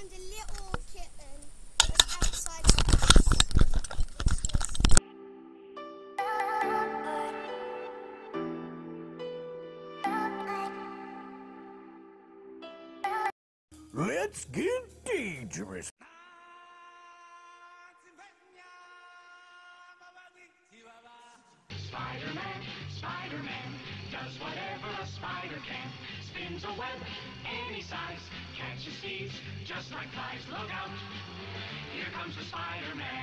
found a little kitten just outside the house. Let's get dangerous. Spider-Man, Spider-Man, does whatever a spider can. Spins a web any size, catches thieves just like flies. Look out, here comes the Spider-Man.